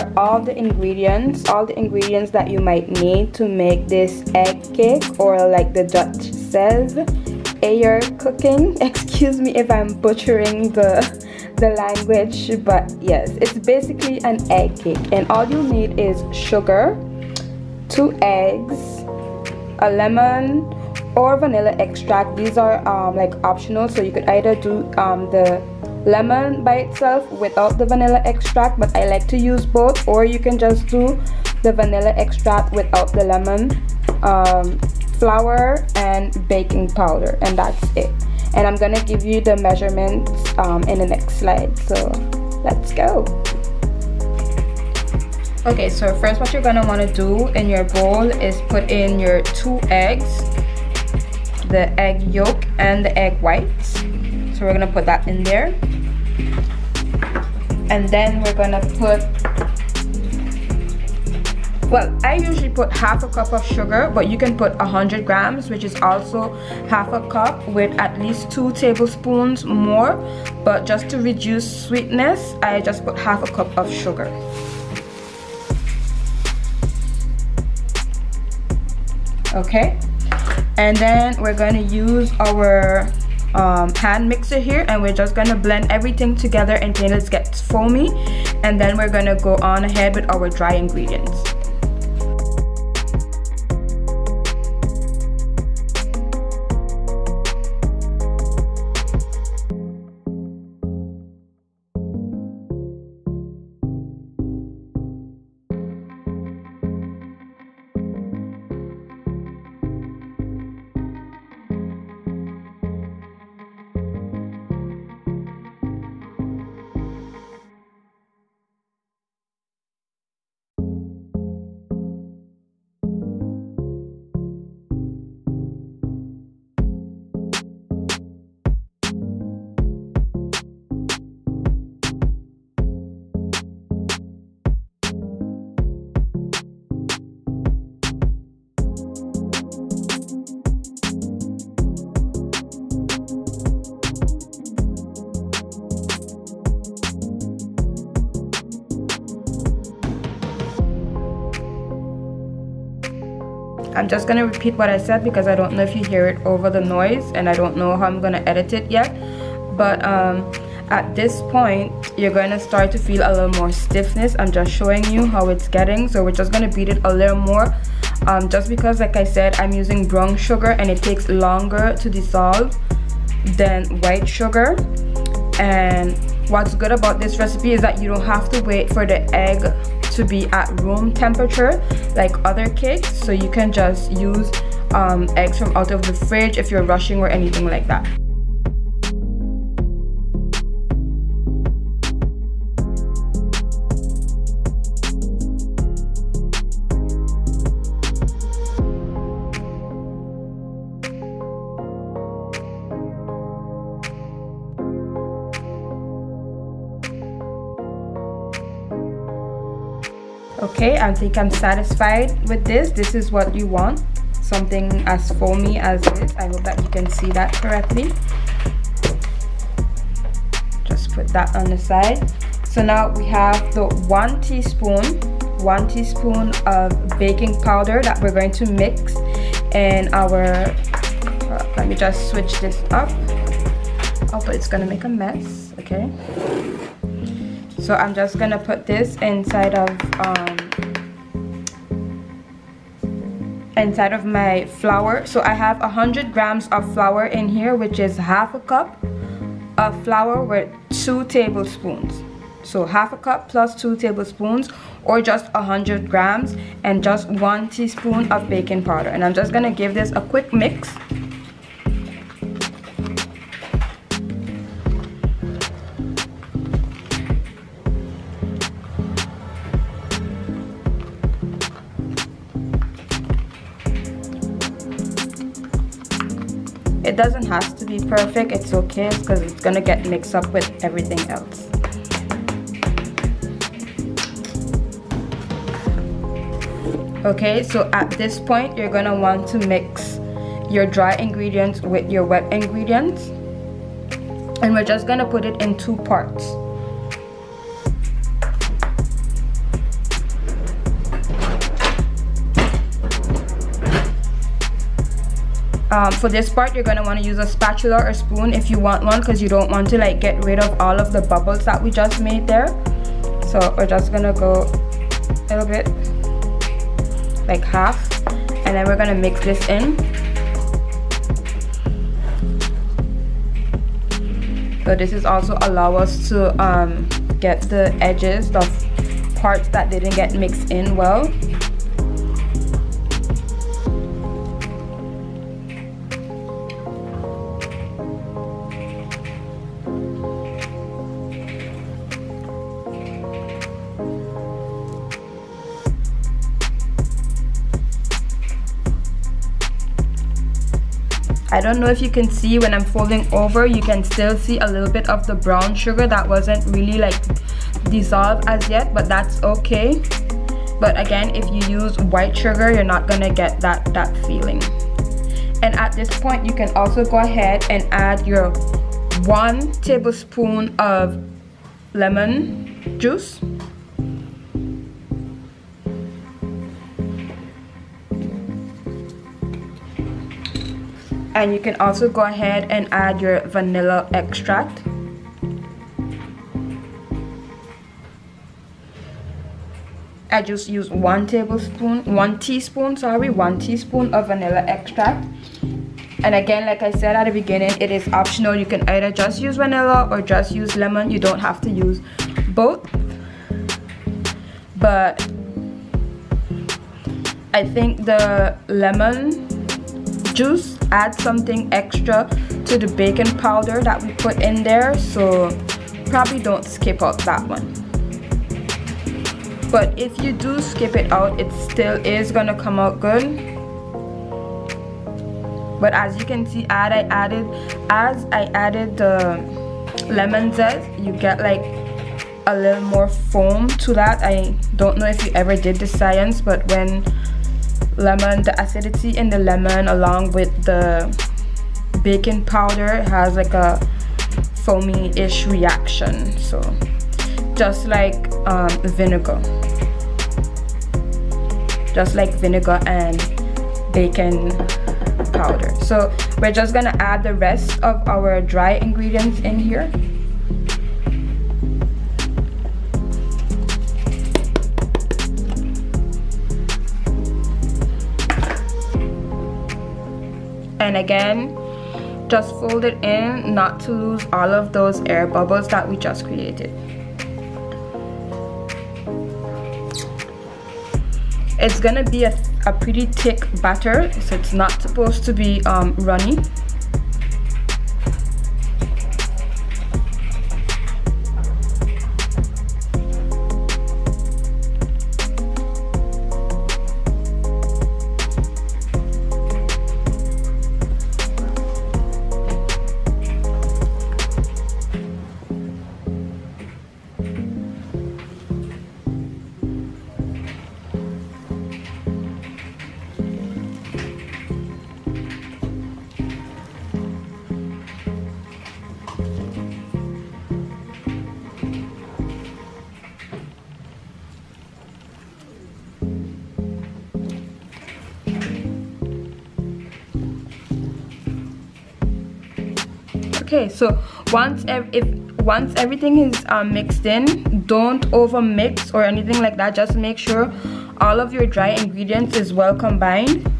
are all the ingredients all the ingredients that you might need to make this egg cake or like the Dutch says air cooking. Excuse me if I'm butchering the the language but yes it's basically an egg cake and all you need is sugar two eggs a lemon or vanilla extract. These are um, like optional so you could either do um, the lemon by itself without the vanilla extract but I like to use both or you can just do the vanilla extract without the lemon um, flour and baking powder and that's it. And I'm gonna give you the measurements um, in the next slide so let's go. Okay so first what you're gonna want to do in your bowl is put in your two eggs the egg yolk and the egg whites. So we're gonna put that in there and then we're gonna put well I usually put half a cup of sugar but you can put 100 grams which is also half a cup with at least two tablespoons more. But just to reduce sweetness I just put half a cup of sugar. Okay? And then we're going to use our um, hand mixer here and we're just gonna blend everything together until it gets foamy. And then we're gonna go on ahead with our dry ingredients I'm just gonna repeat what I said because I don't know if you hear it over the noise and I don't know how I'm gonna edit it yet. But um, at this point you're going to start to feel a little more stiffness. I'm just showing you how it's getting. So we're just going to beat it a little more. Um, just because like I said I'm using brown sugar and it takes longer to dissolve than white sugar. And what's good about this recipe is that you don't have to wait for the egg to be at room temperature like other cakes so you can just use um, eggs from out of the fridge if you're rushing or anything like that okay I think I'm satisfied with this. This is what you want. Something as foamy as this. I hope that you can see that correctly. Just put that on the side. So now we have the one teaspoon one teaspoon of baking powder that we're going to mix in our uh, let me just switch this up. Oh but it's gonna make a mess okay so I'm just gonna put this inside of um, inside of my flour. So I have 100 grams of flour in here which is half a cup of flour with two tablespoons. So half a cup plus two tablespoons or just 100 grams and just one teaspoon of baking powder. And I'm just gonna give this a quick mix doesn't have to be perfect it's okay because it's gonna get mixed up with everything else. Okay so at this point you're gonna want to mix your dry ingredients with your wet ingredients. And we're just gonna put it in two parts um, for this part you're going to want to use a spatula or spoon if you want one because you don't want to like get rid of all of the bubbles that we just made there. So we're just gonna go a little bit like half and then we're gonna mix this in. So this is also allow us to um, get the edges the parts that didn't get mixed in well I don't know if you can see when I'm folding over you can still see a little bit of the brown sugar that wasn't really like dissolved as yet but that's okay. But again if you use white sugar you're not gonna get that that feeling. And at this point you can also go ahead and add your one tablespoon of lemon juice and you can also go ahead and add your vanilla extract I just use one tablespoon, one teaspoon, sorry, one teaspoon of vanilla extract. And again, like I said at the beginning, it is optional. You can either just use vanilla or just use lemon. You don't have to use both. But I think the lemon juice add something extra to the baking powder that we put in there. So probably don't skip out that one. But if you do skip it out it still is gonna come out good. But as you can see add I added as I added the lemon zest you get like a little more foam to that. I don't know if you ever did the science but when lemon the acidity in the lemon along with the baking powder has like a foamy-ish reaction. So just like um, vinegar. Just like vinegar and baking powder. So we're just gonna add the rest of our dry ingredients in here and again just fold it in not to lose all of those air bubbles that we just created. It's gonna be a, a pretty thick batter so it's not supposed to be um, runny okay so once if once everything is um, mixed in don't over mix or anything like that. Just make sure all of your dry ingredients is well combined.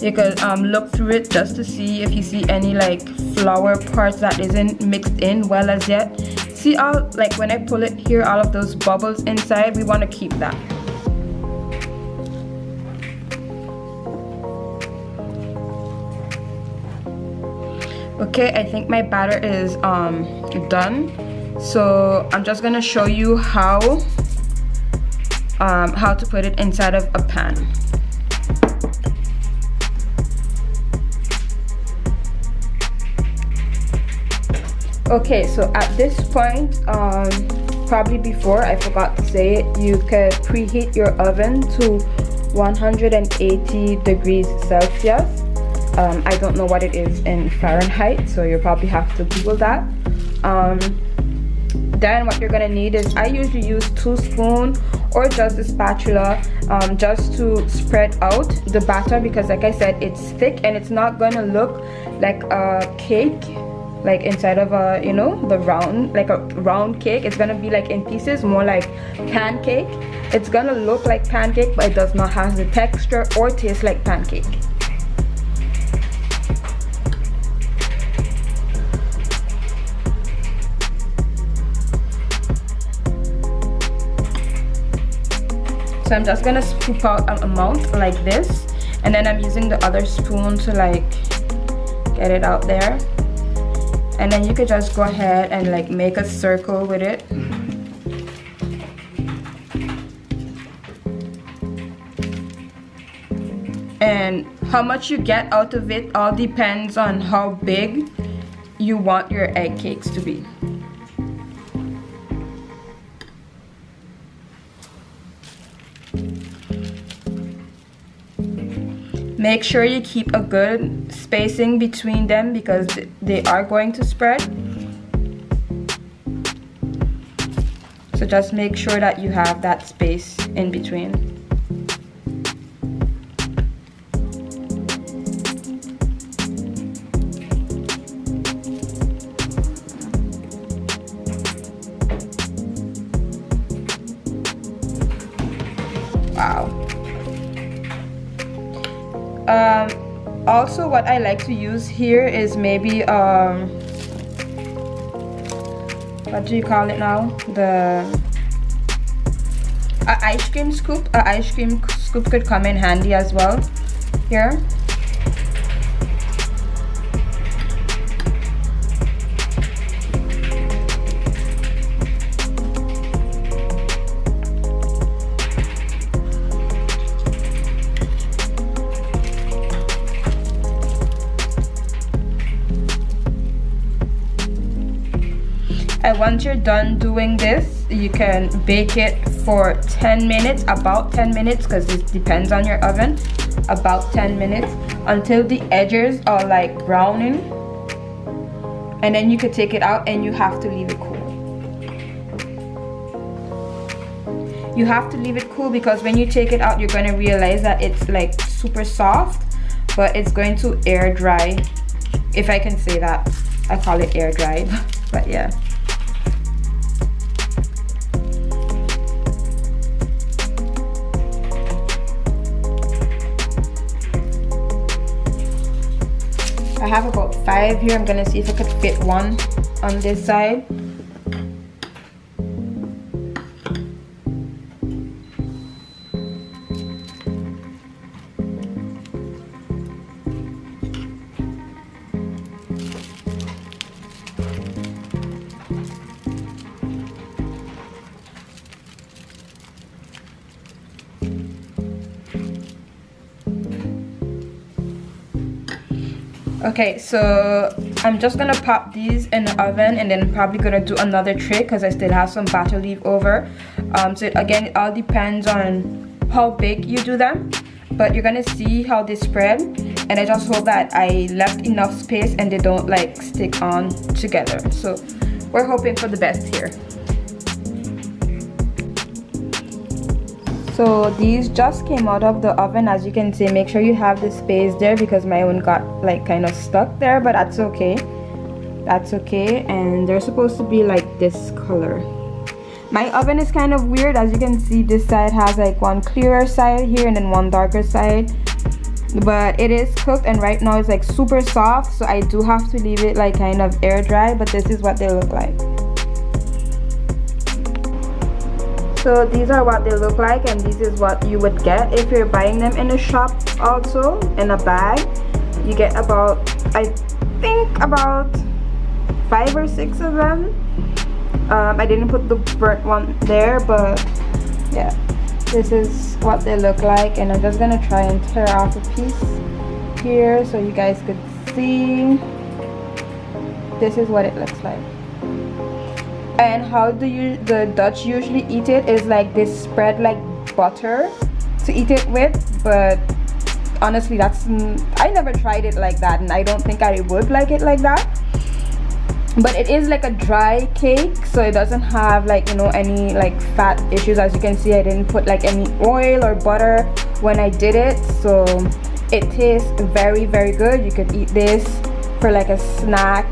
You could um, look through it just to see if you see any like flour parts that isn't mixed in well as yet. See all like when I pull it here all of those bubbles inside we want to keep that okay I think my batter is um, done. So I'm just gonna show you how um, how to put it inside of a pan. Okay so at this point um, probably before I forgot to say it you could preheat your oven to 180 degrees Celsius um, I don't know what it is in Fahrenheit, so you'll probably have to Google that. Um, then what you're gonna need is I usually use two spoon or just a spatula um, just to spread out the batter because like I said it's thick and it's not gonna look like a cake like inside of a you know the round like a round cake. It's gonna be like in pieces more like pancake. It's gonna look like pancake but it does not have the texture or taste like pancake so I'm just gonna scoop out an amount like this and then I'm using the other spoon to like get it out there. And then you could just go ahead and like make a circle with it. And how much you get out of it all depends on how big you want your egg cakes to be Make sure you keep a good spacing between them because they are going to spread. So just make sure that you have that space in between. Also what I like to use here is maybe um, what do you call it now? The ice cream scoop. A ice cream scoop could come in handy as well here once you're done doing this you can bake it for 10 minutes about 10 minutes because it depends on your oven about 10 minutes until the edges are like browning. And then you could take it out and you have to leave it cool. You have to leave it cool because when you take it out you're going to realize that it's like super soft but it's going to air dry if I can say that. I call it air dry but yeah I have about five here. I'm gonna see if I could fit one on this side. Okay so i'm just gonna pop these in the oven and then probably gonna do another trick because i still have some batter leave over um, so again it all depends on how big you do them but you're gonna see how they spread. And i just hope that i left enough space and they don't like stick on together. So we're hoping for the best here so these just came out of the oven. As you can see make sure you have the space there because my one got like kind of stuck there but that's okay. That's okay. And they're supposed to be like this color. My oven is kind of weird. As you can see this side has like one clearer side here and then one darker side. But it is cooked and right now it's like super soft so I do have to leave it like kind of air dry but this is what they look like so these are what they look like and this is what you would get if you're buying them in a shop also in a bag. You get about I think about five or six of them. Um, I didn't put the burnt one there but yeah this is what they look like. And I'm just gonna try and tear off a piece here so you guys could see. This is what it looks like and how do you the Dutch usually eat it is like they spread like butter to eat it with but honestly that's I never tried it like that and I don't think I would like it like that. But it is like a dry cake so it doesn't have like you know any like fat issues. As you can see I didn't put like any oil or butter when I did it so it tastes very very good. You could eat this for like a snack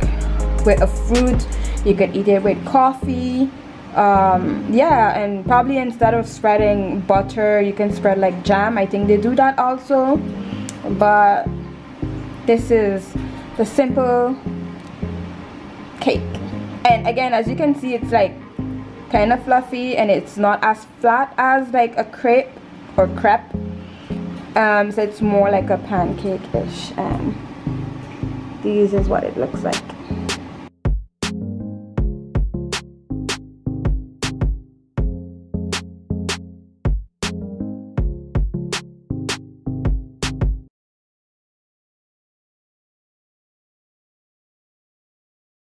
with a fruit you could eat it with coffee. Um, yeah and probably instead of spreading butter you can spread like jam. I think they do that also. But this is the simple cake. And again as you can see it's like kind of fluffy and it's not as flat as like a crepe or crepe. Um, so it's more like a pancake-ish and this is what it looks like